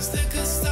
stick a star